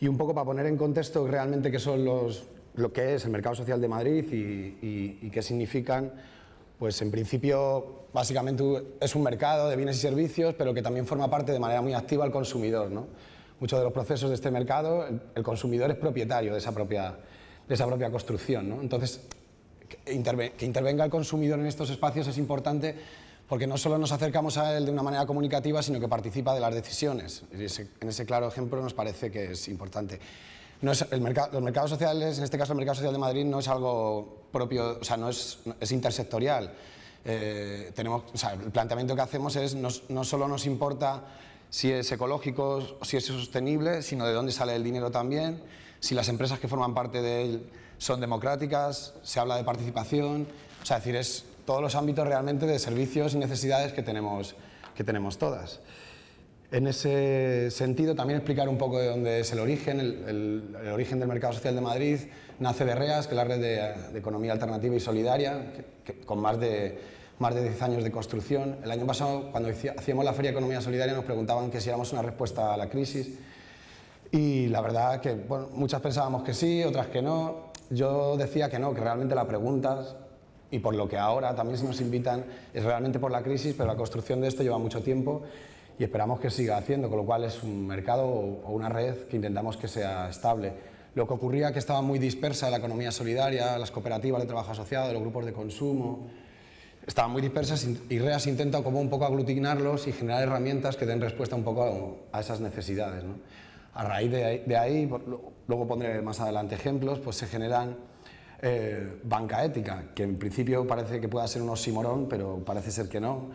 Y un poco para poner en contexto realmente qué son los, lo que es el mercado social de Madrid y, y qué significan, pues en principio básicamente es un mercado de bienes y servicios, pero que también forma parte de manera muy activa al consumidor. ¿no? Muchos de los procesos de este mercado, el, consumidor es propietario de esa propia, de esa propia construcción. ¿no? Entonces, que, intervenga el consumidor en estos espacios es importante porque no solo nos acercamos a él de una manera comunicativa, sino que participa de las decisiones. en ese claro ejemplo nos parece que es importante. No es el mercado, los mercados sociales, en este caso el mercado social de Madrid, no es algo propio, o sea, no es, es intersectorial. Eh, tenemos, el planteamiento que hacemos es no, no, solo nos importa si es ecológico o si es sostenible, sino de dónde sale el dinero también, si las empresas que forman parte de él son democráticas, se habla de participación, o sea, decir, es todos los ámbitos realmente de servicios y necesidades que tenemos, que tenemos todas. En ese sentido, también explicar un poco de dónde es el origen. El, origen del mercado social de Madrid nace de REAS, que es la red de, economía alternativa y solidaria, con más de más de 10 años de construcción. El año pasado, cuando hacíamos la Feria de Economía Solidaria, nos preguntaban que si éramos una respuesta a la crisis. Y la verdad que bueno, muchas pensábamos que sí, otras que no. Yo decía que no, que realmente la pregunta, y por lo que ahora también se nos invitan, es realmente por la crisis, pero la construcción de esto lleva mucho tiempo y esperamos que siga haciendo, con lo cual es un mercado o una red que intentamos que sea estable. Lo que ocurría que estaba muy dispersa la economía solidaria, las cooperativas de trabajo asociado, los grupos de consumo, estaban muy dispersas y REAS intenta como un poco aglutinarlos y generar herramientas que den respuesta un poco a, esas necesidades. A raíz de, ahí, luego pondré más adelante ejemplos, pues se generan eh, banca ética, que en principio parece que pueda ser un oxímoron, pero parece ser que no.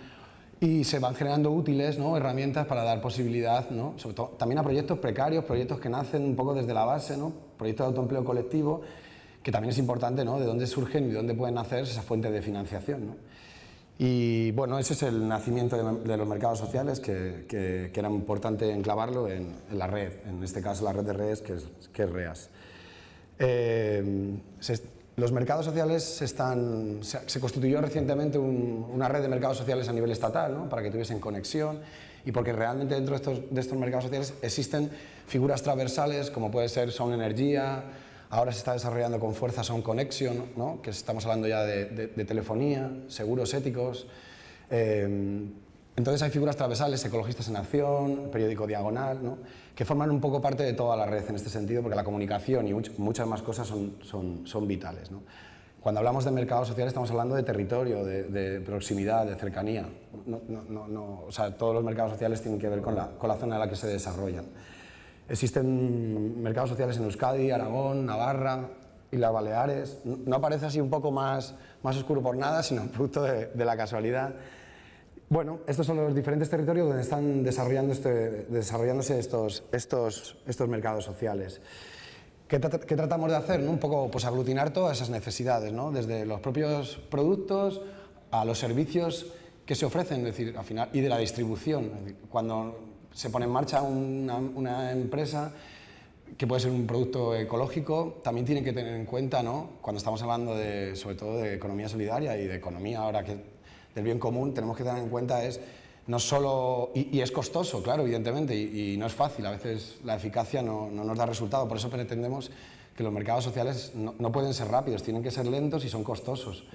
Y se van generando útiles, ¿no? herramientas para dar posibilidad, ¿no? sobre todo también a proyectos precarios, proyectos que nacen un poco desde la base, ¿no? proyectos de autoempleo colectivo, que también es importante, ¿no? de dónde surgen y de dónde pueden nacer esas fuentes de financiación. ¿no? Y bueno, ese es el nacimiento de, los mercados sociales, que, que, era importante enclavarlo en, la red, en este caso la red de redes que es, que REAS. Eh, los mercados sociales están, se, constituyó recientemente una red de mercados sociales a nivel estatal, ¿no? para que tuviesen conexión y porque realmente dentro de estos, mercados sociales existen figuras transversales como puede ser Son Energía, Ahora se está desarrollando con fuerza Sound Connection, ¿no? que estamos hablando ya de, telefonía, seguros éticos. Eh, entonces hay figuras transversales, ecologistas en acción, periódico diagonal, que forman un poco parte de toda la red en este sentido, porque la comunicación y muchas más cosas son, vitales. Cuando hablamos de mercado social estamos hablando de territorio, de, proximidad, de cercanía. O sea, todos los mercados sociales tienen que ver con la, zona en la que se desarrollan. Existen mercados sociales en Euskadi, Aragón, Navarra y las Baleares. No aparece así un poco más, más oscuro por nada, sino producto de, la casualidad. Bueno, estos son los diferentes territorios donde están este, desarrollándose estos, mercados sociales. ¿Qué, tratamos de hacer? Un poco pues, aglutinar todas esas necesidades, ¿no? desde los propios productos a los servicios que se ofrecen, decir, al final, y de la distribución. Cuando se pone en marcha una, empresa que puede ser un producto ecológico, también tiene que tener en cuenta, ¿no? cuando estamos hablando sobre todo de economía solidaria y de economía ahora que del bien común, tenemos que tener en cuenta es no solo, y, es costoso, claro, evidentemente, y, no es fácil, a veces la eficacia no, no, nos da resultado, por eso pretendemos que los mercados sociales no, pueden ser rápidos, tienen que ser lentos y son costosos.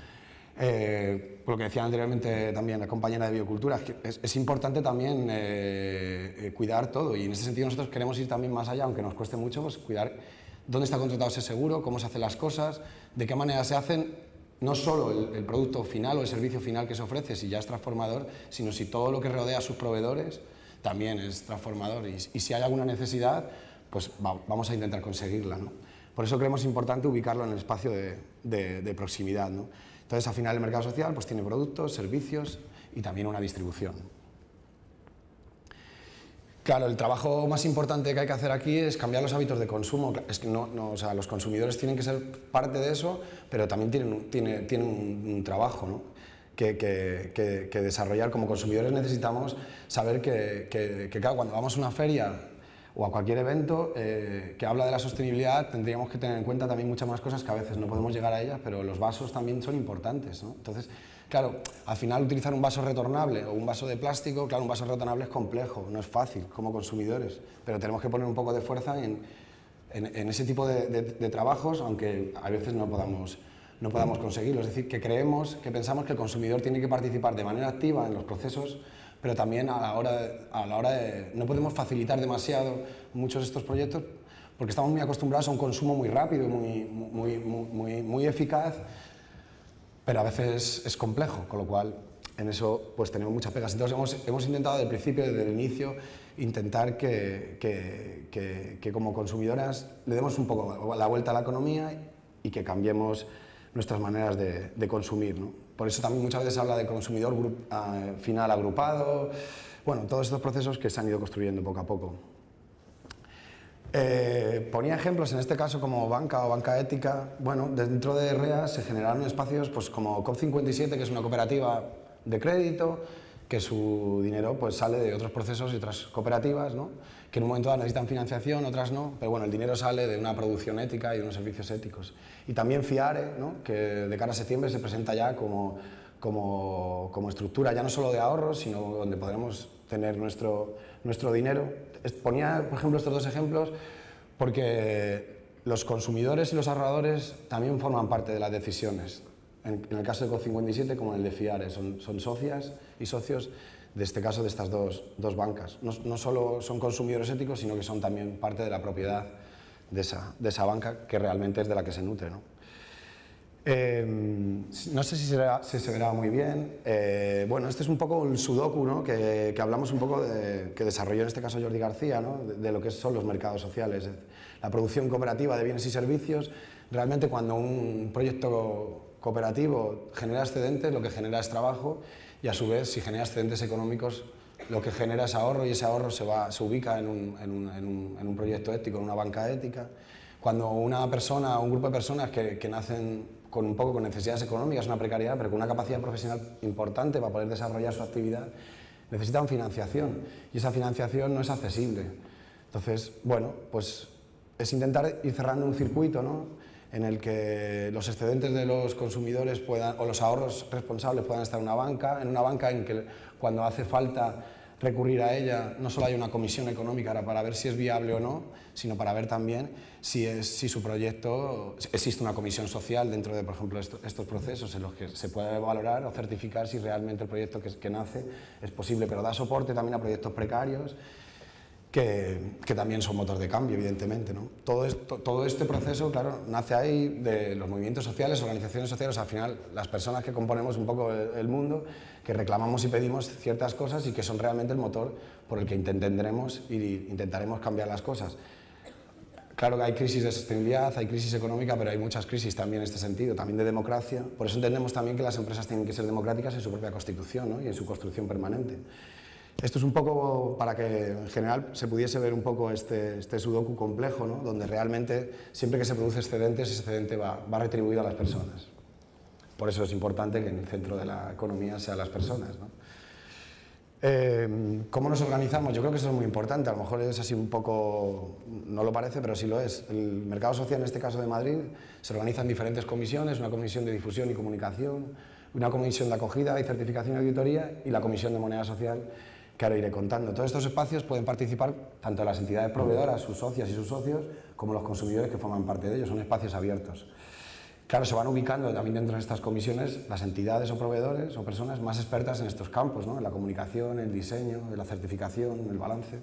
Eh, lo que decía anteriormente también la compañera de biocultura, es, es importante también eh, eh, cuidar todo y en ese sentido nosotros queremos ir también más allá, aunque nos cueste mucho, pues cuidar dónde está contratado ese seguro, cómo se hacen las cosas, de qué manera se hacen, no solo el, producto final o el servicio final que se ofrece, si ya es transformador, sino si todo lo que rodea a sus proveedores también es transformador y, si hay alguna necesidad, pues vamos a intentar conseguirla. ¿no? Por eso creemos importante ubicarlo en el espacio de, de, proximidad. ¿no? Entonces, al final, el mercado social pues, tiene productos, servicios y también una distribución. Claro, el trabajo más importante que hay que hacer aquí es cambiar los hábitos de consumo. Es que no, o sea, los consumidores tienen que ser parte de eso, pero también tienen, tienen, tienen un, trabajo ¿no? que, que, que, desarrollar. Como consumidores necesitamos saber que, claro, cuando vamos a una feria o a cualquier evento eh, que habla de la sostenibilidad, tendríamos que tener en cuenta también muchas más cosas que a veces no podemos llegar a ellas, pero los vasos también son importantes. ¿no? Entonces, claro, al final utilizar un vaso retornable o un vaso de plástico, claro, un vaso retornable es complejo, no es fácil como consumidores, pero tenemos que poner un poco de fuerza en en, ese tipo de, trabajos, aunque a veces no podamos, no podamos conseguirlo. Es decir, que creemos, que pensamos que el consumidor tiene que participar de manera activa en los procesos, pero también a la hora de, a la hora de no podemos facilitar demasiado muchos de estos proyectos porque estamos muy acostumbrados a un consumo muy rápido, muy, muy, muy, muy eficaz, pero a veces es complejo, con lo cual en eso pues tenemos muchas pegas. Entonces hemos, hemos intentado desde el principio, desde el inicio, intentar que, que, que, como consumidoras le demos un poco la vuelta a la economía y que cambiemos nuestras maneras de, de consumir. ¿no? Por eso también muchas veces se habla de consumidor ah, final agrupado, bueno, todos estos procesos que se han ido construyendo poco a poco. Eh, ponía ejemplos, en este caso como banca o banca ética. Bueno, dentro de REA se generaron espacios pues, como COP57, que es una cooperativa de crédito, que su dinero pues, sale de otros procesos y otras cooperativas, ¿no? que en un momento dado necesitan financiación, otras no, pero bueno, el dinero sale de una producción ética y de unos servicios éticos. Y también FIARE, ¿no? que de cara a septiembre se presenta ya como, como, como estructura ya no solo de ahorros, sino donde podremos tener nuestro, nuestro dinero. Ponía, por ejemplo, estos dos ejemplos porque los consumidores y los ahorradores también forman parte de las decisiones en, el caso de COP57 como en el de FIARE, son, son socias y socios de este caso de estas dos, dos bancas. No, no, solo son consumidores éticos, sino que son también parte de la propiedad de esa, de esa banca que realmente es de la que se nutre. ¿no? Eh, no sé si se, verá, muy bien. Eh, bueno, este es un poco el sudoku ¿no? que, hablamos un poco de, que desarrolló en este caso Jordi García, ¿no? de, lo que son los mercados sociales. La producción cooperativa de bienes y servicios, realmente cuando un proyecto cooperativo genera excedentes, lo que genera es trabajo y a su vez si genera excedentes económicos lo que genera es ahorro y ese ahorro se, va, se ubica en un, en, un, en, un, proyecto ético, en una banca ética. Cuando una persona, un grupo de personas que, nacen con un poco con necesidades económicas, una precariedad, pero con una capacidad profesional importante para poder desarrollar su actividad, necesitan financiación y esa financiación no es accesible. Entonces, bueno, pues es intentar ir cerrando un circuito, ¿no? en el que los excedentes de los consumidores puedan, o los ahorros responsables puedan estar en una banca, en una banca en que cuando hace falta recurrir a ella. No solo hay una comisión económica para ver si es viable o no, sino para ver también si, es, si su proyecto, existe una comisión social dentro de, por ejemplo, estos procesos en los que se puede valorar o certificar si realmente el proyecto que nace es posible, pero da soporte también a proyectos precarios que, que, también son motor de cambio, evidentemente. ¿no? Todo, esto, todo este proceso, claro, nace ahí de los movimientos sociales, organizaciones sociales, al final las personas que componemos un poco el, el, mundo, que reclamamos y pedimos ciertas cosas y que son realmente el motor por el que intentaremos y intentaremos cambiar las cosas. Claro que hay crisis de sostenibilidad, hay crisis económica, pero hay muchas crisis también en este sentido, también de democracia. Por eso entendemos también que las empresas tienen que ser democráticas en su propia constitución ¿no? y en su construcción permanente. Esto es un poco para que en general se pudiese ver un poco este, este sudoku complejo, ¿no? donde realmente siempre que se produce excedentes, ese excedente va, va, retribuido a las personas. Por eso es importante que en el centro de la economía sean las personas. ¿no? Eh, ¿Cómo nos organizamos? Yo creo que eso es muy importante, a lo mejor es así un poco, no lo parece, pero sí lo es. El mercado social, en este caso de Madrid, se organiza en diferentes comisiones, una comisión de difusión y comunicación, una comisión de acogida y certificación y auditoría y la comisión de moneda social ahora iré contando. Todos estos espacios pueden participar tanto las entidades proveedoras, sus socias y sus socios, como los consumidores que forman parte de ellos. Son espacios abiertos. Claro, se van ubicando también dentro de estas comisiones las entidades o proveedores o personas más expertas en estos campos, ¿no? en la comunicación, el diseño, la certificación, el balance,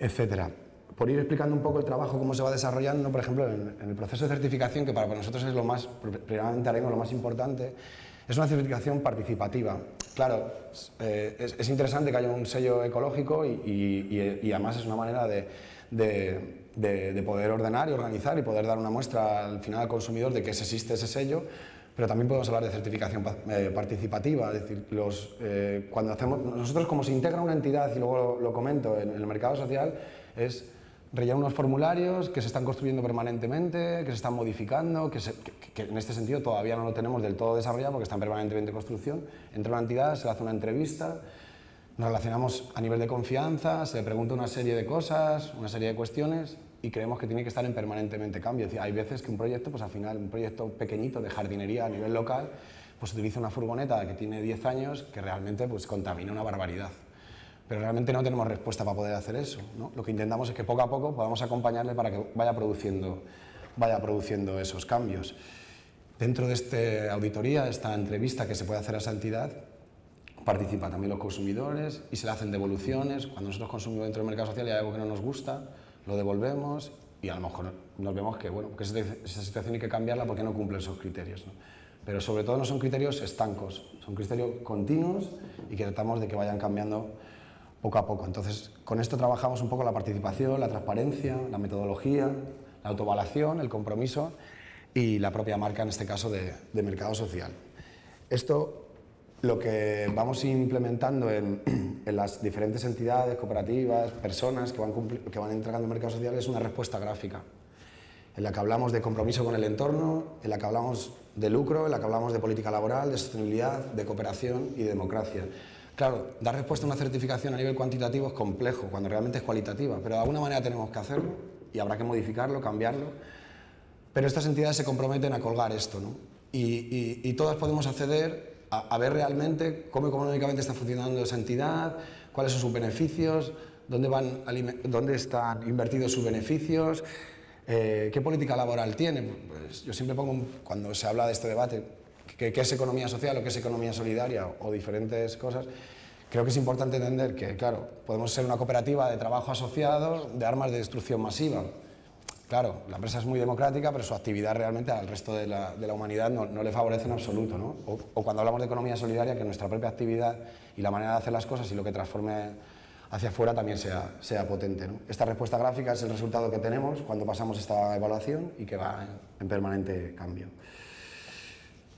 etc. Por ir explicando un poco el trabajo, cómo se va desarrollando, por ejemplo, en, en el proceso de certificación, que para nosotros es lo más, primeramente haremos lo más importante, es una certificación participativa. Claro, eh, es, es, interesante que haya un sello ecológico y, y además es una manera de, de, de, de, poder ordenar y organizar y poder dar una muestra al final al consumidor de que existe ese sello, pero también podemos hablar de certificación eh, participativa, es decir, los, eh, cuando hacemos, nosotros como se integra una entidad, y luego lo, comento, en, en el mercado social, es rellenar unos formularios que se están construyendo permanentemente, que se están modificando, que, en este sentido todavía no lo tenemos del todo desarrollado porque están permanentemente en construcción. Entra una entidad, se le hace una entrevista, nos relacionamos a nivel de confianza, se le pregunta una serie de cosas, una serie de cuestiones y creemos que tiene que estar en permanentemente cambio. Es decir, hay veces que un proyecto, pues al final, un proyecto pequeñito de jardinería a nivel local, pues utiliza una furgoneta que tiene 10 años que realmente pues contamina una barbaridad pero realmente no tenemos respuesta para poder hacer eso. ¿no? Lo que intentamos es que poco a poco podamos acompañarle para que vaya produciendo, vaya produciendo esos cambios. Dentro de esta auditoría, esta entrevista que se puede hacer a esa entidad, participan también los consumidores y se le hacen devoluciones. Cuando nosotros consumimos dentro del mercado social y hay algo que no nos gusta, lo devolvemos y a lo mejor nos vemos que, bueno, que esa situación hay que cambiarla porque no cumple esos criterios. ¿no? Pero sobre todo no son criterios estancos, son criterios continuos y que tratamos de que vayan cambiando poco a poco. Entonces, con esto trabajamos un poco la participación, la transparencia, la metodología, la autoevaluación, el compromiso y la propia marca, en este caso, de, de mercado social. Esto lo que vamos implementando en, las diferentes entidades, cooperativas, personas que van, que van entregando el mercado social es una respuesta gráfica, en la que hablamos de compromiso con el entorno, en la que hablamos de lucro, en la que hablamos de política laboral, de sostenibilidad, de cooperación y de democracia. Claro, dar respuesta a una certificación a nivel cuantitativo es complejo, cuando realmente es cualitativa, pero de alguna manera tenemos que hacerlo y habrá que modificarlo, cambiarlo. Pero estas entidades se comprometen a colgar esto, ¿no? y, todas podemos acceder a, ver realmente cómo económicamente está funcionando esa entidad, cuáles son sus beneficios, dónde, van, dónde están invertidos sus beneficios, eh, qué política laboral tiene. Pues yo siempre pongo, cuando se habla de este debate, qué es economía social o qué es economía solidaria o diferentes cosas, creo que es importante entender que, claro, podemos ser una cooperativa de trabajo asociado de armas de destrucción masiva Claro, la empresa es muy democrática, pero su actividad realmente al resto de la, humanidad no, le favorece en absoluto. ¿no? O, cuando hablamos de economía solidaria, que nuestra propia actividad y la manera de hacer las cosas y lo que transforme hacia afuera también sea, sea potente. Esta respuesta gráfica es el resultado que tenemos cuando pasamos esta evaluación y que va en permanente cambio.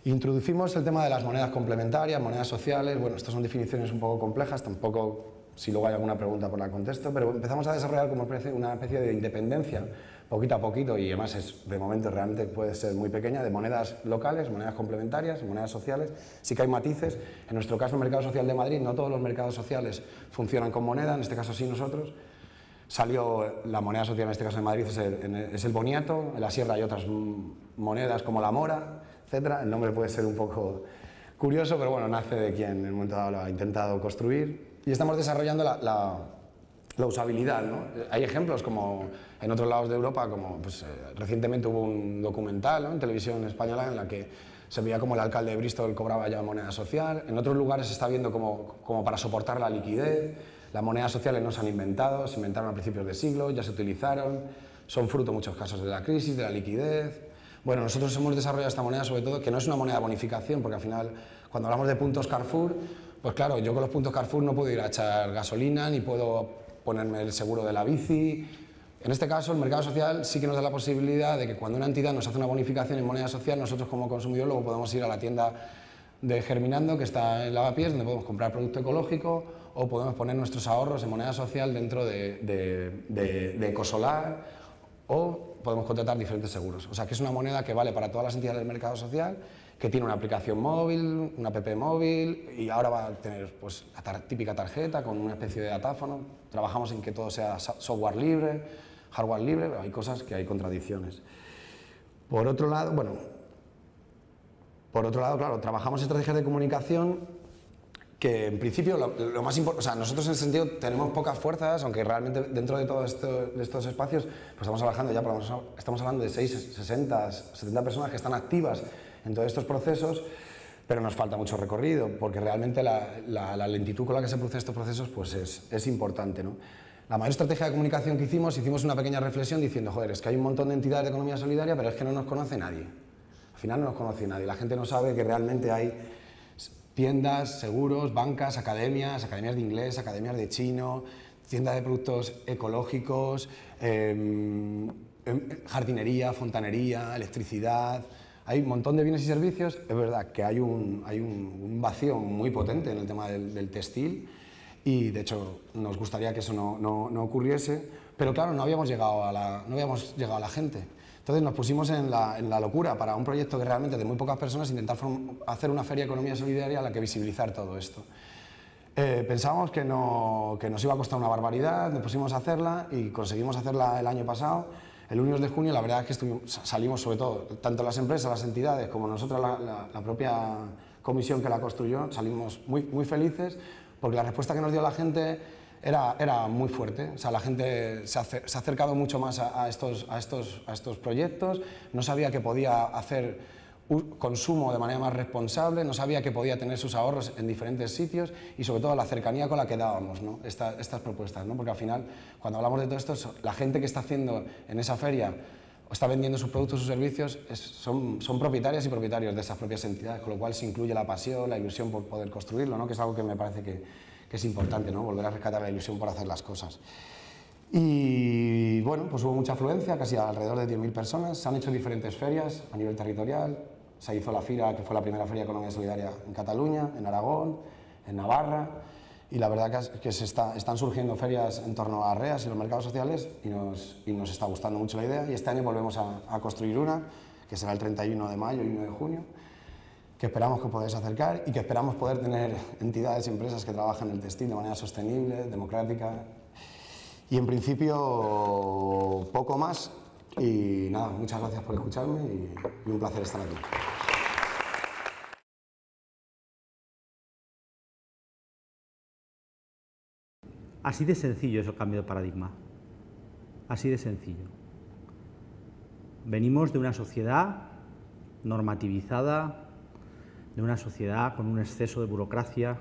Introducimos el tema de las monedas complementarias, monedas sociales. Bueno, estas son definiciones un poco complejas, tampoco si luego hay alguna pregunta por la contesto, pero empezamos a desarrollar como una especie de independencia poquito a poquito y además es, de momento realmente puede ser muy pequeña, de monedas locales, monedas complementarias, monedas sociales. Sí que hay matices. En nuestro caso, el Mercado Social de Madrid, no todos los mercados sociales funcionan con moneda, en este caso sí nosotros. Salió la moneda social, en este caso de Madrid, es el, es el boniato, en la sierra hay otras monedas como la mora, El nombre puede ser un poco curioso, pero bueno, nace de quien en el momento dado lo ha intentado construir. Y estamos desarrollando la, usabilidad. ¿no? Hay ejemplos como en otros lados de Europa, como pues, eh, recientemente hubo un documental en televisión española en la que se veía como el alcalde de Bristol cobraba ya moneda social. En otros lugares se está viendo como para soportar la liquidez. Las monedas sociales no se han inventado, se inventaron a principios de siglo, ya se utilizaron, son fruto en muchos casos de la crisis, de la liquidez. Bueno, nosotros hemos desarrollado esta moneda sobre todo, que no es una moneda de bonificación, porque al final, cuando hablamos de puntos Carrefour, pues claro, yo con los puntos Carrefour no puedo ir a echar gasolina, ni puedo ponerme el seguro de la bici, en este caso, el mercado social sí que nos da la posibilidad de que cuando una entidad nos hace una bonificación en moneda social, nosotros como consumidor luego podemos ir a la tienda de Germinando, que está en Lavapiés, donde podemos comprar producto ecológico o podemos poner nuestros ahorros en moneda social dentro de, de, Ecosolar o podemos contratar diferentes seguros. O sea, que es una moneda que vale para todas las entidades del mercado social, que tiene una aplicación móvil, una app móvil y ahora va a tener pues, la típica tarjeta con una especie de datáfono. Trabajamos en que todo sea software libre, hardware libre, pero hay cosas que hay contradicciones. Por otro lado, bueno, por otro lado, claro, trabajamos estrategias de comunicación que en principio lo, más importante, o sea, nosotros en ese sentido tenemos pocas fuerzas, aunque realmente dentro de todos estos espacios, pues estamos trabajando ya, estamos hablando de 6, 60, 70 personas que están activas en todos estos procesos, pero nos falta mucho recorrido, porque realmente la, lentitud con la que se producen estos procesos pues es, es importante. ¿no? La mayor estrategia de comunicación que hicimos, hicimos una pequeña reflexión diciendo, joder, es que hay un montón de entidades de economía solidaria, pero es que no nos conoce nadie. Al final no nos conoce nadie. La gente no sabe que realmente hay tiendas, seguros, bancas, academias, academias de inglés, academias de chino, tiendas de productos ecológicos, em, em, jardinería, fontanería, electricidad. Hay un montón de bienes y servicios. Es verdad que hay un, hay un, vacío muy potente en el tema del, del textil y de hecho nos gustaría que eso no, no, ocurriese, pero claro, no habíamos, llegado a la, no habíamos llegado a la gente. Entonces nos pusimos en la, en la locura para un proyecto que realmente de muy pocas personas intentar hacer una feria de economía solidaria a la que visibilizar todo esto. Eh, pensábamos que, no, que nos iba a costar una barbaridad, nos pusimos a hacerla y conseguimos hacerla el año pasado. El 1 de junio la verdad es que salimos sobre todo, tanto las empresas, las entidades como nosotros, la, la propia comisión que la construyó, salimos muy, muy felices porque la respuesta que nos dio la gente era, era muy fuerte. O sea, la gente se ha, acercado mucho más a, estos, a, estos, a estos proyectos, no sabía que podía hacer consumo de manera más responsable, no sabía que podía tener sus ahorros en diferentes sitios y sobre todo la cercanía con la que dábamos ¿no? Esta, estas propuestas, ¿no? porque al final cuando hablamos de todo esto, la gente que está haciendo en esa feria o está vendiendo sus productos sus servicios son, son, propietarias y propietarios de esas propias entidades, con lo cual se incluye la pasión, la ilusión por poder construirlo, ¿no? que es algo que me parece que, que es importante, ¿no? volver a rescatar la ilusión por hacer las cosas. Y bueno, pues hubo mucha afluencia, casi alrededor de 10.000 personas, se han hecho diferentes ferias a nivel territorial, se hizo la FIRA, que fue la primera feria de economía solidaria en Cataluña, en Aragón, en Navarra, y la verdad que, se está, están surgiendo ferias en torno a REAS y los mercados sociales y nos, y nos está gustando mucho la idea. Y este año volvemos a, a, construir una, que será el 31 de mayo y 1 de junio, que esperamos que podáis acercar y que esperamos poder tener entidades y empresas que trabajan el textil de manera sostenible, democrática y en principio poco más y nada, muchas gracias por escucharme y un placer estar aquí. Así de sencillo es el cambio de paradigma. Así de sencillo. Venimos de una sociedad normativizada, de una sociedad con un exceso de burocracia.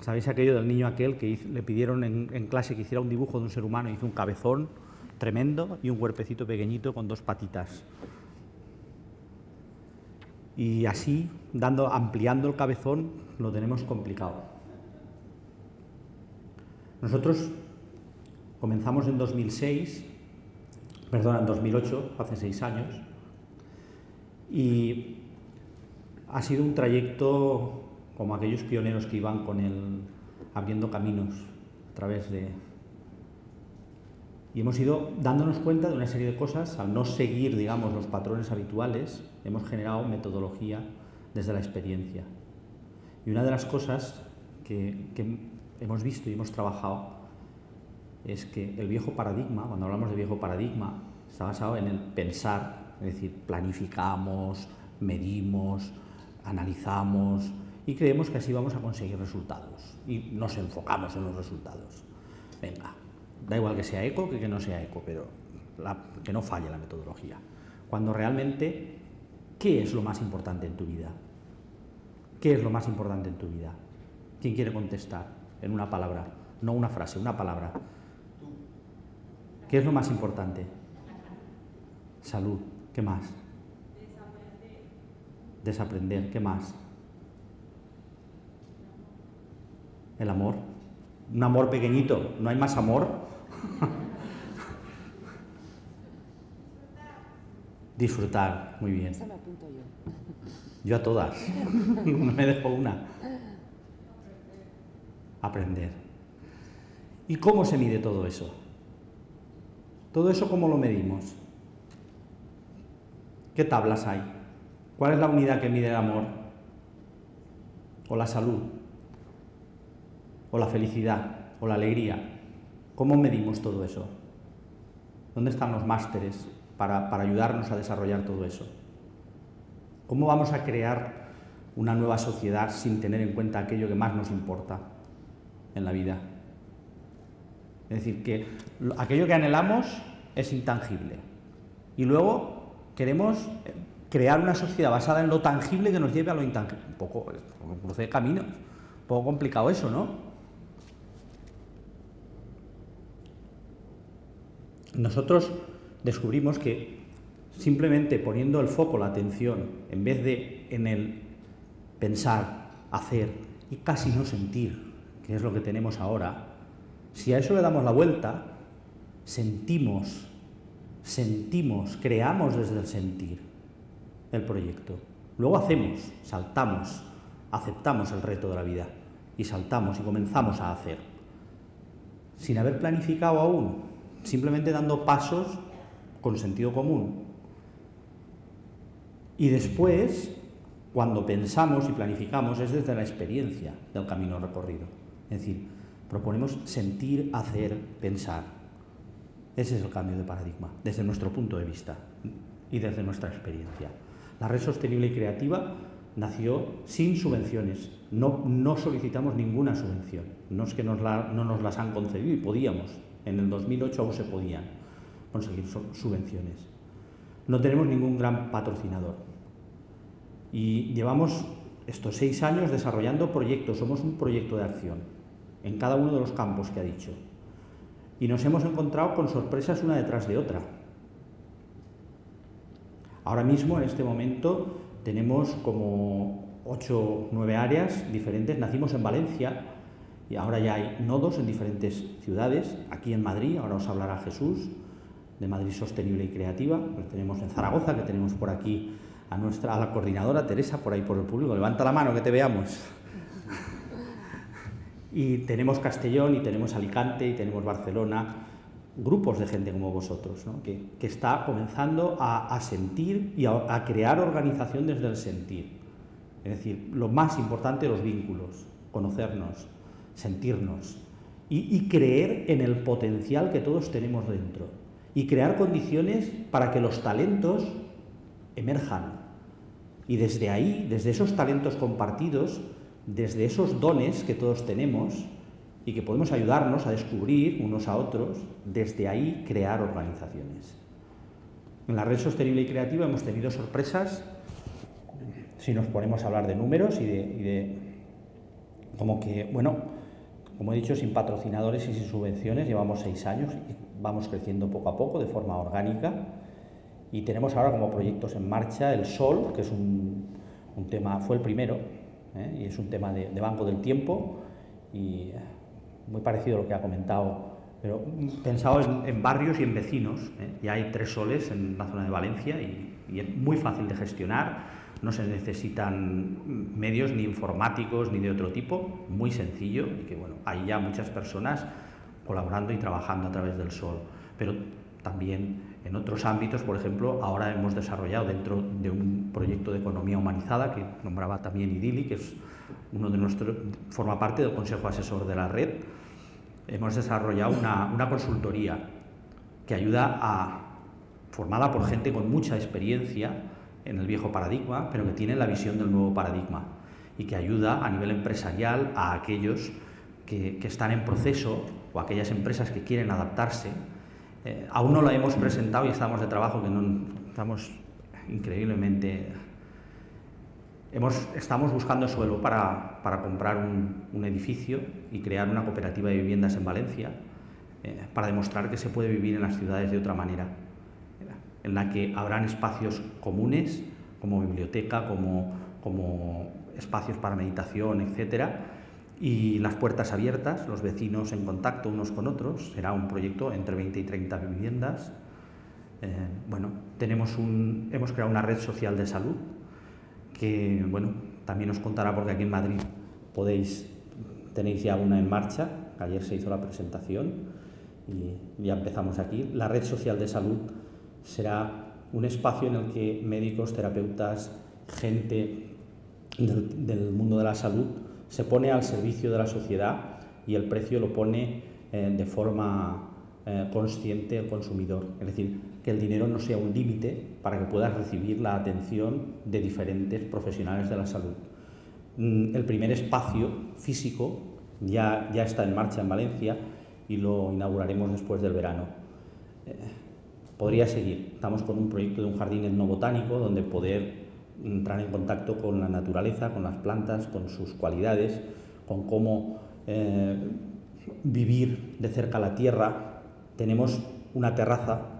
¿Sabéis aquello del niño aquel que le pidieron en, clase que hiciera un dibujo de un ser humano hizo un cabezón tremendo y un cuerpecito pequeñito con dos patitas? Y así, dando, ampliando el cabezón, lo tenemos complicado. Nosotros comenzamos en 2006, perdón, en 2008, hace seis años, y ha sido un trayecto como aquellos pioneros que iban con el abriendo caminos a través de y hemos ido dándonos cuenta de una serie de cosas al no seguir digamos los patrones habituales hemos generado metodología desde la experiencia. Y una de las cosas que, que hemos visto y hemos trabajado es que el viejo paradigma, cuando hablamos de viejo paradigma, está basado en el pensar, es decir, planificamos, medimos, analizamos y creemos que así vamos a conseguir resultados y nos enfocamos en los resultados. Venga, da igual que sea eco que que no sea eco, pero que no falle la metodología. Cuando realmente, ¿qué es lo más importante en tu vida? ¿Qué es lo más importante en tu vida? ¿Quién quiere contestar? en una palabra, no una frase, una palabra. ¿Qué es lo más importante? Salud. ¿Qué más? Desaprender. ¿Qué más? El amor. Un amor pequeñito. ¿No hay más amor? Disfrutar. Muy bien. Yo a todas. no me dejo una aprender. ¿Y cómo se mide todo eso? ¿Todo eso cómo lo medimos? ¿Qué tablas hay? ¿Cuál es la unidad que mide el amor? ¿O la salud? ¿O la felicidad? ¿O la alegría? ¿Cómo medimos todo eso? ¿Dónde están los másteres para, para ayudarnos a desarrollar todo eso? ¿Cómo vamos a crear una nueva sociedad sin tener en cuenta aquello que más nos importa? en la vida. Es decir, que aquello que anhelamos es intangible. Y luego queremos crear una sociedad basada en lo tangible que nos lleve a lo intangible. Un poco, un cruce de caminos. Un poco complicado eso, ¿no? Nosotros descubrimos que simplemente poniendo el foco, la atención, en vez de en el pensar, hacer y casi no sentir, que es lo que tenemos ahora, si a eso le damos la vuelta, sentimos, sentimos, creamos desde el sentir el proyecto. Luego hacemos, saltamos, aceptamos el reto de la vida y saltamos y comenzamos a hacer. Sin haber planificado aún, simplemente dando pasos con sentido común. Y después, cuando pensamos y planificamos, es desde la experiencia del camino recorrido. Es decir, proponemos sentir, hacer, pensar. Ese es el cambio de paradigma, desde nuestro punto de vista y desde nuestra experiencia. La red sostenible y creativa nació sin subvenciones. No, solicitamos ninguna subvención. No es que no nos las han concedido y podíamos. En el 2008 aún se podían conseguir subvenciones. No tenemos ningún gran patrocinador. Y llevamos estos seis años desarrollando proyectos. Somos un proyecto de acción en cada uno de los campos que ha dicho. Y nos hemos encontrado con sorpresas una detrás de otra. Ahora mismo, en este momento, tenemos como ocho o nueve áreas diferentes. Nacimos en Valencia y ahora ya hay nodos en diferentes ciudades. Aquí en Madrid, ahora os hablará Jesús, de Madrid Sostenible y Creativa. Pues tenemos en Zaragoza, que tenemos por aquí a, nuestra, a la coordinadora Teresa, por ahí por el público. Levanta la mano que te veamos. y tenemos Castellón y tenemos Alicante y tenemos Barcelona grupos de gente como vosotros, que, está comenzando a, sentir y a, crear organización desde el sentir. Es decir, lo más importante, los vínculos, conocernos, sentirnos y, creer en el potencial que todos tenemos dentro y crear condiciones para que los talentos emerjan. Y desde ahí, desde esos talentos compartidos, desde esos dones que todos tenemos, y que podemos ayudarnos a descubrir unos a otros, desde ahí crear organizaciones. En la red sostenible y creativa hemos tenido sorpresas, si nos ponemos a hablar de números y de, como que, bueno, como he dicho, sin patrocinadores y sin subvenciones, llevamos seis años y vamos creciendo poco a poco de forma orgánica y tenemos ahora como proyectos en marcha el Sol, que es un, tema, fue el primero, ¿eh? y es un tema de, de banco del tiempo y muy parecido a lo que ha comentado, pero pensado en, barrios y en vecinos. ¿eh? Ya hay tres soles en la zona de Valencia y, es muy fácil de gestionar, no se necesitan medios ni informáticos ni de otro tipo, muy sencillo y que bueno, hay ya muchas personas colaborando y trabajando a través del sol. Pero también en otros ámbitos, por ejemplo, ahora hemos desarrollado dentro de un proyecto de economía humanizada que nombraba también IDILI, que es uno de nuestros, forma parte del Consejo Asesor de la Red, hemos desarrollado una, consultoría que ayuda a, formada por gente con mucha experiencia en el viejo paradigma, pero que tiene la visión del nuevo paradigma y que ayuda a nivel empresarial a aquellos que, están en proceso o aquellas empresas que quieren adaptarse. Eh, aún no la hemos presentado y estamos de trabajo que no estamos increíblemente estamos buscando suelo para, comprar un, edificio y crear una cooperativa de viviendas en Valencia eh, para demostrar que se puede vivir en las ciudades de otra manera, en la que habrán espacios comunes como biblioteca, como, como espacios para meditación, etcétera, y las puertas abiertas, los vecinos en contacto unos con otros. Será un proyecto entre 20 y 30 viviendas. Eh, bueno, tenemos un, hemos creado una red social de salud que bueno, también os contará porque aquí en Madrid podéis, tenéis ya una en marcha, ayer se hizo la presentación y ya empezamos aquí. La red social de salud será un espacio en el que médicos, terapeutas, gente del, mundo de la salud se pone al servicio de la sociedad y el precio lo pone eh, de forma eh, consciente el consumidor. Es decir, que el dinero no sea un límite para que puedas recibir la atención de diferentes profesionales de la salud. Mm, el primer espacio físico ya, ya está en marcha en Valencia y lo inauguraremos después del verano. Eh, podría seguir. Estamos con un proyecto de un jardín etnobotánico donde poder entrar en contacto con la naturaleza, con las plantas, con sus cualidades, con cómo eh, vivir de cerca la tierra. Tenemos una terraza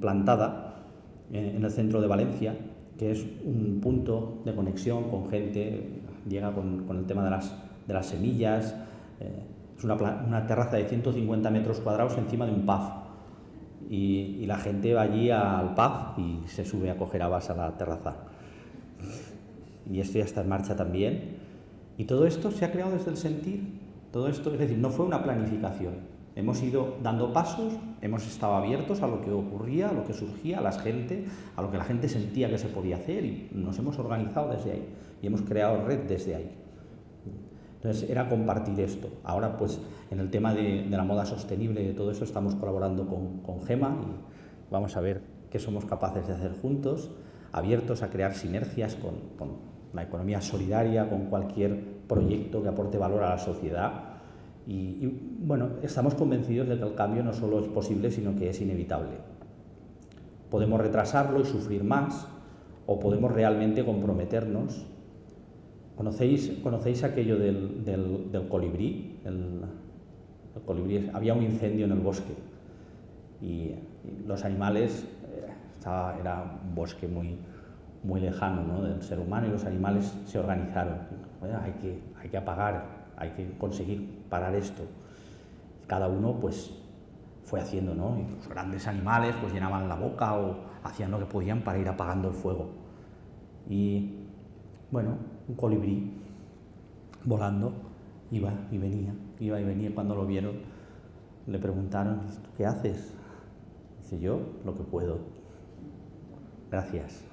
plantada eh, en el centro de Valencia, que es un punto de conexión con gente, llega con, el tema de las, de las semillas, eh, es una, una, terraza de 150 metros cuadrados encima de un pub. Y, la gente va allí al pub y se sube a coger habas a la terraza. Y esto ya está en marcha también. Y todo esto se ha creado desde el sentir. Todo esto, es decir, no fue una planificación, Hemos ido dando pasos, hemos estado abiertos a lo que ocurría, a lo que surgía, a la gente, a lo que la gente sentía que se podía hacer y nos hemos organizado desde ahí y hemos creado red desde ahí. Entonces era compartir esto. Ahora pues en el tema de, la moda sostenible y de todo eso estamos colaborando con, con Gema y vamos a ver qué somos capaces de hacer juntos, abiertos a crear sinergias con la economía solidaria, con cualquier proyecto que aporte valor a la sociedad y, bueno, estamos convencidos de que el cambio no solo es posible, sino que es inevitable. Podemos retrasarlo y sufrir más, o podemos realmente comprometernos. ¿Conocéis, conocéis aquello del, del, colibrí? El, colibrí había un incendio en el bosque y, los animales, eh, estaba, era un bosque muy, muy lejano ¿no? del ser humano y los animales se organizaron. Hay, que, hay que apagar hay que conseguir parar esto. Cada uno pues fue haciendo, ¿no? Y los grandes animales pues llenaban la boca o hacían lo que podían para ir apagando el fuego. Y bueno, un colibrí volando iba y venía, iba y venía. Cuando lo vieron le preguntaron, ¿qué haces? Dice yo, lo que puedo. Gracias.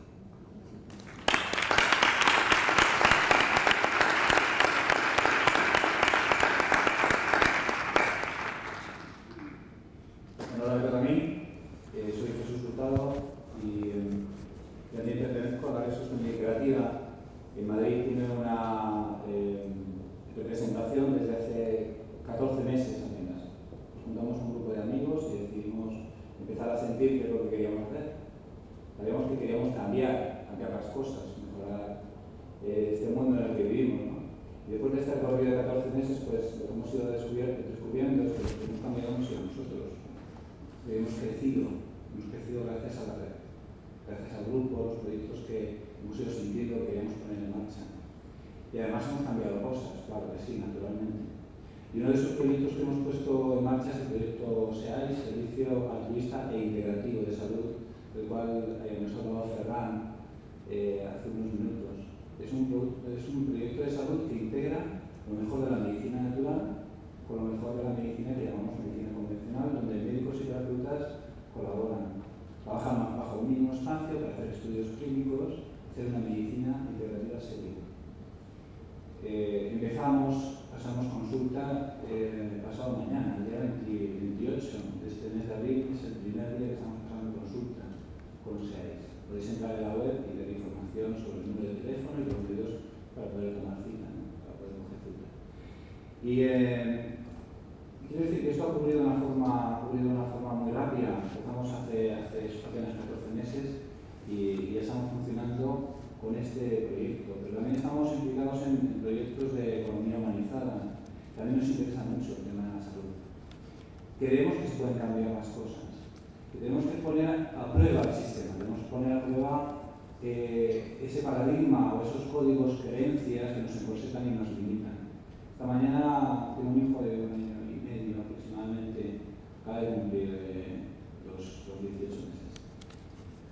Quiero decir que esto ha ocurrido de una forma, de una forma muy rápida. Empezamos hace, hace apenas 14 meses y, y, ya estamos funcionando con este proyecto. Pero también estamos implicados en, proyectos de economía humanizada. También nos interesa mucho el tema de la salud. Queremos que se puedan cambiar las cosas. Tenemos que poner a prueba el sistema. Tenemos que poner a prueba eh, ese paradigma o esos códigos, creencias que nos encorsetan y nos limitan. Esta mañana tengo un hijo de un año acaba de cumplir los, los, 18 meses.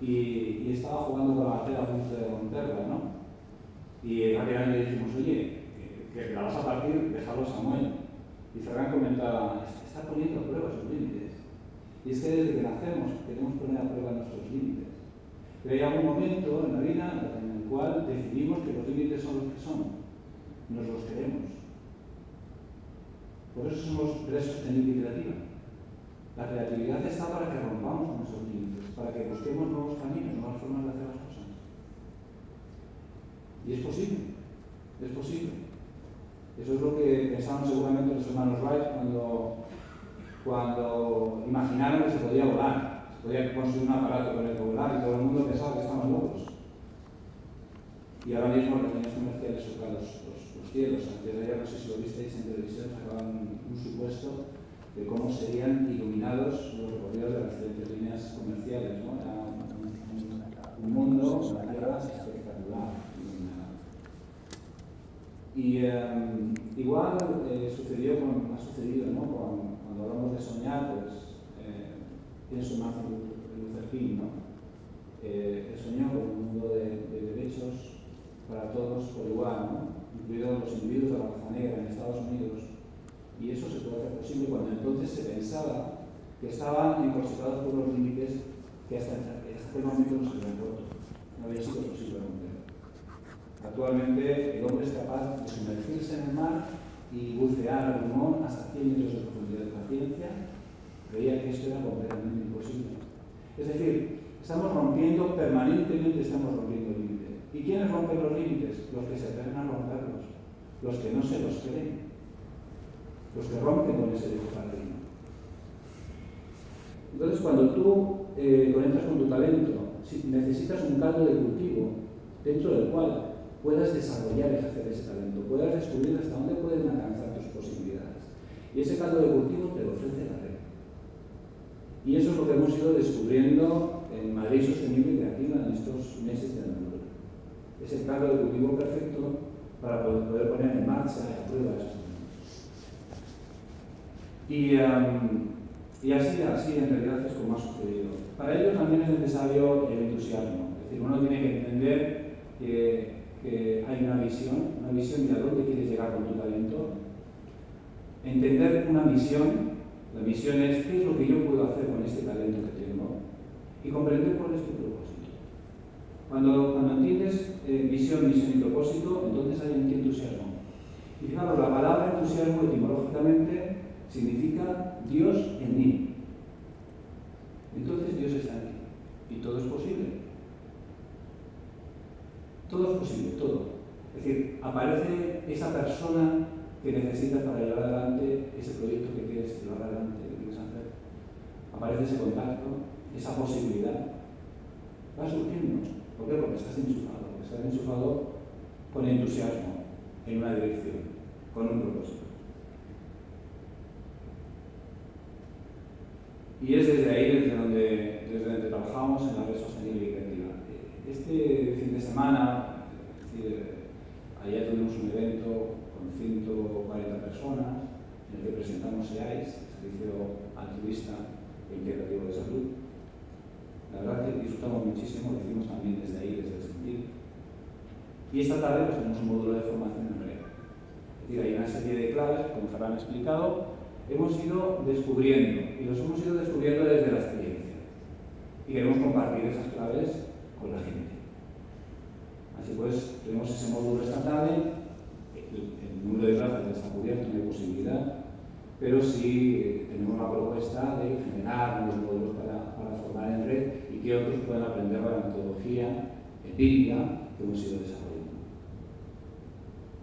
Y, estaba jugando con la batera a punto de romperla, ¿no? Y rápidamente le dijimos, oye, que, la vas a partir, dejarlo a Samuel. Y Ferran comentaba, está poniendo a prueba sus límites. Y es que desde que nacemos queremos poner a prueba nuestros límites. Pero hay algún momento en la vida en el cual decidimos que los límites son los que son. Nos los queremos. Por eso somos presos de la la creatividad está para que rompamos nuestros límites, para que busquemos nuevos caminos, nuevas formas de hacer las cosas. Y es posible, es posible. Eso es lo que pensaron seguramente los hermanos Wright cuando, cuando imaginaron que se podía volar, se podía construir un aparato para el volar y todo el mundo pensaba que estamos locos. Y ahora mismo las líneas comerciales tocan los, cielos. Antes de ayer, no sé si lo visteis en televisión, sacaban un, un supuesto de cómo serían iluminados los recorridos de las diferentes líneas comerciales. ¿no? Era un, un, mundo, una tierra espectacular. Y em, igual eh, sucedió con, ha sucedido ¿no? cuando hablamos de soñar, pues eh, pienso más en Luther King, ¿no? Eh, soñó con un mundo de, de, derechos para todos por igual, ¿no? incluidos los individuos de la raza negra en Estados Unidos, y eso se puede hacer posible cuando entonces se pensaba que estaban encorsetados por los límites que hasta, este momento no se habían roto. No había sido posible romper. Actualmente el hombre es capaz de sumergirse en el mar y bucear al pulmón hasta 100 metros de profundidad. La ciencia veía que esto era completamente imposible. Es decir, estamos rompiendo, permanentemente estamos rompiendo límites. ¿Y quiénes rompen los límites? Los que se atreven a romperlos, los que no se los creen los que rompen con ese padrino. Entonces, cuando tú eh, conectas con tu talento, necesitas un caldo de cultivo dentro del cual puedas desarrollar y ejercer ese talento, puedas descubrir hasta dónde pueden alcanzar tus posibilidades. Y ese caldo de cultivo te lo ofrece la red. Y eso es lo que hemos ido descubriendo en Madrid Sostenible y Creativa en estos meses de andadura. Es el caldo de cultivo perfecto para poder poner en marcha y y, y así, así en realidad es como ha sucedido. Para ello también es necesario el entusiasmo. Es decir, uno tiene que entender que, que hay una visión, una visión de a dónde quieres llegar con tu talento. Entender una misión, la misión es qué es lo que yo puedo hacer con este talento que tengo y comprender cuál es tu propósito. Cuando, cuando entiendes eh, visión, misión y propósito, entonces hay entusiasmo. Y fijaros, la palabra entusiasmo etimológicamente significa Dios en mí. Entonces Dios está aquí. Y todo es posible. Todo es posible, todo. Es decir, aparece esa persona que necesitas para llevar adelante ese proyecto que quieres llevar adelante, que quieres hacer. Aparece ese contacto, esa posibilidad. Va surgiendo. ¿Por qué? Porque estás enchufado. Estás enchufado con entusiasmo en una dirección, con un propósito. Y es desde ahí desde donde, desde donde trabajamos en la red sostenible y creativa. Este fin de semana, es decir, ayer tuvimos un evento con 140 personas en el que presentamos SEAIS, Servicio Altruista e Integrativo de Salud. La verdad que disfrutamos muchísimo, lo hicimos también desde ahí, desde el sentir. Y esta tarde pues, tenemos un módulo de formación en red. Es decir, hay una serie de claves, como Ferran ha explicado, hemos ido descubriendo y los hemos ido descubriendo desde la experiencia. Y queremos compartir esas claves con la gente. Así pues, tenemos ese módulo esta tarde, el, número de plazas está cubierto, no hay posibilidad, pero sí eh, tenemos la propuesta de generar unos módulos para, formar en red y que otros puedan aprender la metodología empírica que hemos ido desarrollando.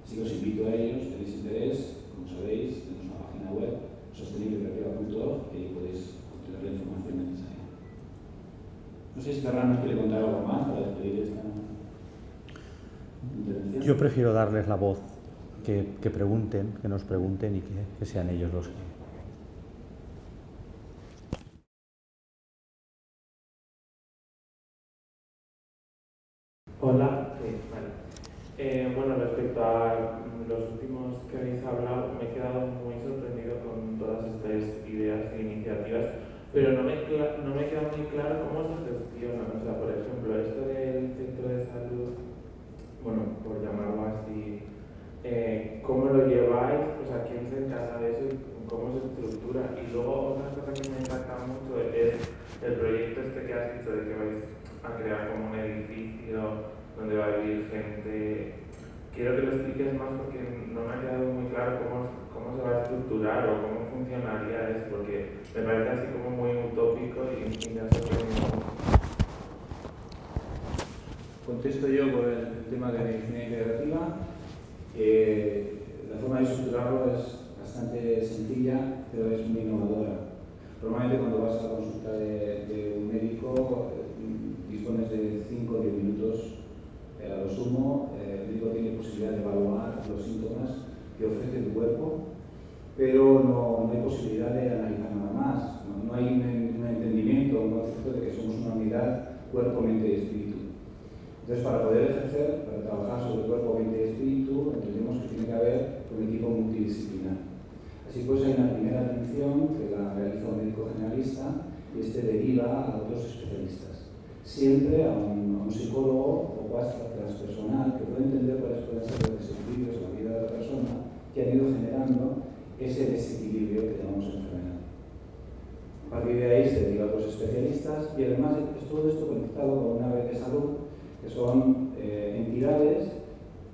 Así que os invito a ellos, tenéis interés, como sabéis, tenemos una página web sostenible.org y ahí podéis obtener la información necesaria. No sé si Ferran nos quiere contar algo más para despedir esta intervención. Yo prefiero darles la voz, que, que pregunten, que nos pregunten y que, que sean ellos los que Hola, sí, vale. Eh, bueno, respecto a los últimos que habéis hablado, me he quedado muy sorprendido con todas estas ideas e iniciativas, pero no me, no me queda muy claro cómo se gestionan. O sea, por ejemplo, esto del centro de salud, bueno, por llamarlo así, eh, ¿cómo lo lleváis? O sea, ¿quién se encarga de eso y cómo se estructura? Y luego otra cosa que me encanta mucho es el proyecto este que has dicho de que vais a crear como un edificio donde va a vivir gente quiero que lo expliques más porque no me ha quedado muy claro cómo, cómo se va a estructurar o cómo funcionaría eso, porque me parece así como muy utópico y, y no sé cómo... Contesto yo por el, tema de la medicina integrativa. Eh, la forma de estructurarlo es bastante muy innovadora. Normalmente cuando vas a la consulta de, de un médico eh, dispones de 5 o 10 minutos a lo sumo, eh, el médico tiene posibilidad de evaluar los síntomas que ofrece tu cuerpo, pero no, no hay posibilidad de analizar nada más. No, no hay un, un, entendimiento, un concepto de que somos una unidad cuerpo, mente y espíritu. Entonces, para poder ejercer, para trabajar sobre cuerpo, mente y espíritu, entendemos que tiene que haber un equipo multidisciplinar. Así pues, hay una primera atención que la realiza un médico generalista y este deriva a otros especialistas. Siempre a un, a un psicólogo o cuatro personal que puede entender cuáles pueden ser los desequilibrios en la vida de la persona que han ido generando ese desequilibrio que llamamos enfermedad. A partir de ahí se deriva a los especialistas y además es todo esto conectado con una red de salud que son eh, entidades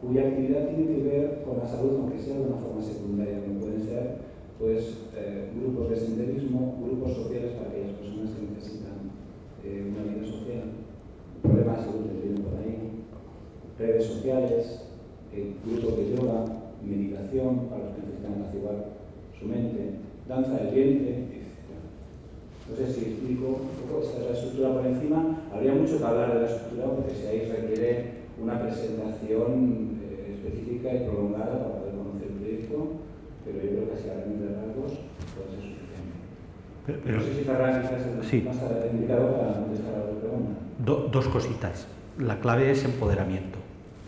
cuya actividad tiene que ver con la salud, aunque sea de una forma secundaria, como pueden ser pues, eh, grupos de senderismo, grupos sociales para aquellas personas que necesitan eh, una vida social, problemas de salud que tienen por ahí, redes sociales, eh, grupos de yoga, meditación para los que necesitan activar su mente, danza del vientre, etc. No sé si explico un poco, esta es la estructura por encima. Habría mucho que hablar de la estructura porque si ahí requiere una presentación eh, específica y prolongada para poder conocer el proyecto, pero yo creo que así a grandes rasgos puede ser suficiente. Pero, pero, no sé si Ferran sí. más tarde indicado para contestar a la pregunta. Do, dos cositas. La clave es empoderamiento.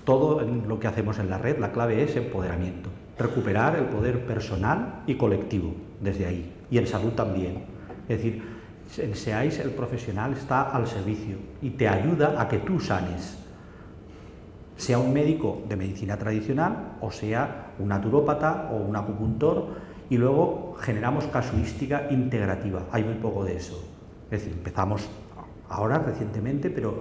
Todo lo que hacemos en la red, la clave es empoderamiento. Recuperar el poder personal y colectivo desde ahí. Y en salud también. Es decir, en SEAIS el profesional está al servicio y te ayuda a que tú sanes. Sea un médico de medicina tradicional o sea un naturópata o un acupuntor y luego generamos casuística integrativa. Hay muy poco de eso. Es decir, empezamos ahora recientemente, pero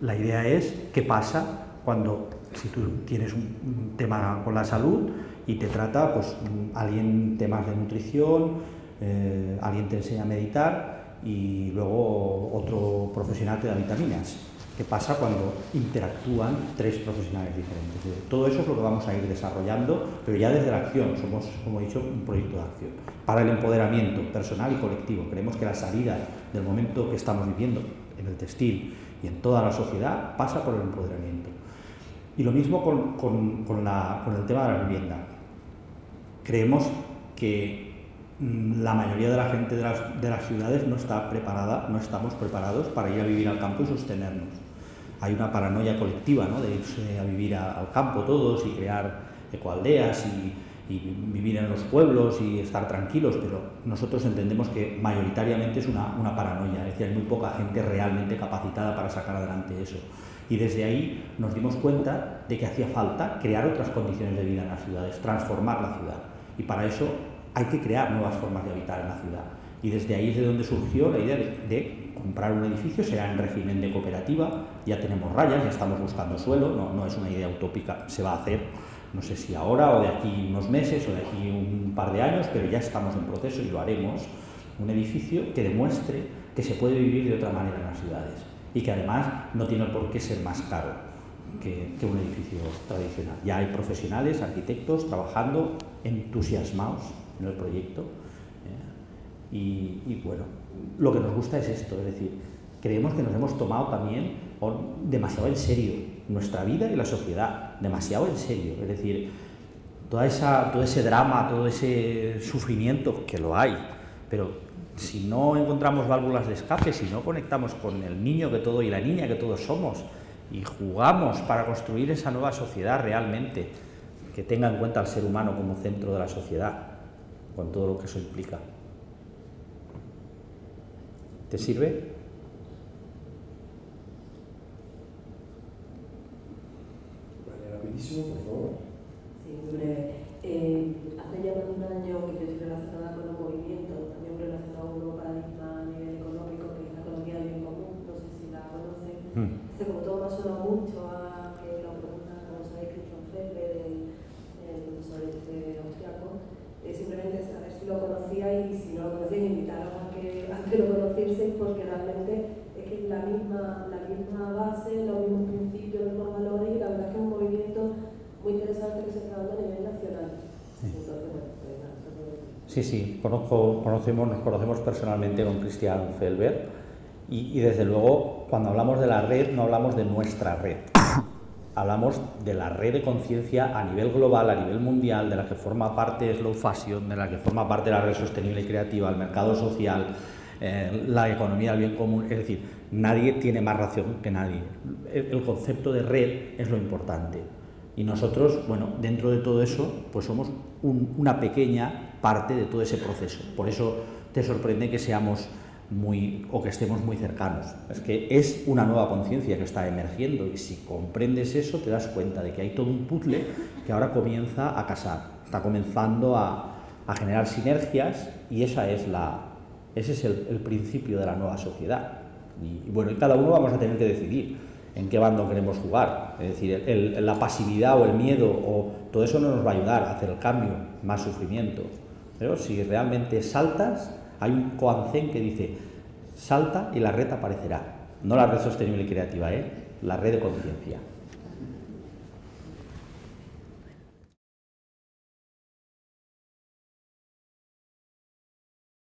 la idea es qué pasa cuando si tú tienes un, tema con la salud y te trata pues alguien temas de nutrición, eh, alguien te enseña a meditar y luego otro profesional te da vitaminas. ¿Qué pasa cuando interactúan tres profesionales diferentes? Todo eso es lo que vamos a ir desarrollando, pero ya desde la acción, somos, como he dicho, un proyecto de acción. Para el empoderamiento personal y colectivo, creemos que la salida del momento que estamos viviendo en el textil y en toda la sociedad pasa por el empoderamiento. Y lo mismo con, el tema de la vivienda. Creemos que mm, la mayoría de la gente de las ciudades no está preparada, no estamos preparados para ir a vivir al campo y sostenernos. Hay una paranoia colectiva ¿no? de irse a vivir a, al campo todos y crear ecoaldeas y, y, vivir en los pueblos y estar tranquilos, pero nosotros entendemos que mayoritariamente es una, una paranoia, es decir, hay muy poca gente realmente capacitada para sacar adelante eso. Y desde ahí nos dimos cuenta de que hacía falta crear otras condiciones de vida en las ciudades, transformar la ciudad. Y para eso hay que crear nuevas formas de habitar en la ciudad. Y desde ahí es de donde surgió la idea de, de comprar un edificio, será en régimen de cooperativa, ya tenemos rayas, ya estamos buscando suelo, no, no es una idea utópica, se va a hacer, no sé si ahora o de aquí unos meses o de aquí un par de años, pero ya estamos en proceso y lo haremos, un edificio que demuestre que se puede vivir de otra manera en las ciudades y que además no tiene por qué ser más caro que, que un edificio tradicional. Ya hay profesionales, arquitectos, trabajando entusiasmados en el proyecto. Y, bueno, lo que nos gusta es esto, es decir, creemos que nos hemos tomado también demasiado en serio nuestra vida y la sociedad, demasiado en serio, es decir, toda esa, todo ese drama, todo ese sufrimiento, que lo hay, pero si no encontramos válvulas de escape, si no conectamos con el niño que todo y la niña que todos somos y jugamos para construir esa nueva sociedad realmente que tenga en cuenta al ser humano como centro de la sociedad, con todo lo que eso implica. ¿Te sirve? Vale, rapidísimo, por favor. Sí, muy breve. Eh, hace ya más de un año que yo estoy relacionada con los movimientos, también relacionado con un nuevo paradigma a nivel económico, que es la economía del bien común, no sé si la conocen. Mm. Entonces, como todo me ha sonado mucho a que lo pregunta, como sabéis, Christian Febler, el, el profesor este austriaco, eh, simplemente saber si lo conocíais y si no lo conocíais, invitaros a que, a que lo conocieseis, porque realmente es que es la misma, la misma base, los mismos principios, los mismos valores, y la verdad es que es un movimiento muy interesante que se está dando a nivel nacional. Sí. Entonces, bueno, pues nada, Sí, sí, conozco, conocemos, nos conocemos personalmente con Cristian Felber y, y, desde luego cuando hablamos de la red no hablamos de nuestra red, hablamos de la red de conciencia a nivel global, a nivel mundial, de la que forma parte Slow Fashion, de la que forma parte la red sostenible y creativa, el mercado social, eh, la economía del bien común, es decir, nadie tiene más razón que nadie. El, concepto de red es lo importante. Y nosotros, bueno, dentro de todo eso, pues somos un, una pequeña parte de todo ese proceso. Por eso te sorprende que seamos muy o que estemos muy cercanos. Es que es una nueva conciencia que está emergiendo y si comprendes eso te das cuenta de que hay todo un puzzle que ahora comienza a casar, está comenzando a generar sinergias y esa es la, ese es el, principio de la nueva sociedad. Y, bueno, cada uno vamos a tener que decidir en qué bando queremos jugar. Es decir, la pasividad o el miedo o todo eso no nos va a ayudar a hacer el cambio, más sufrimiento. Pero si realmente saltas, hay un coancén que dice, salta y la red aparecerá. No la red sostenible y creativa, ¿eh? la red de conciencia.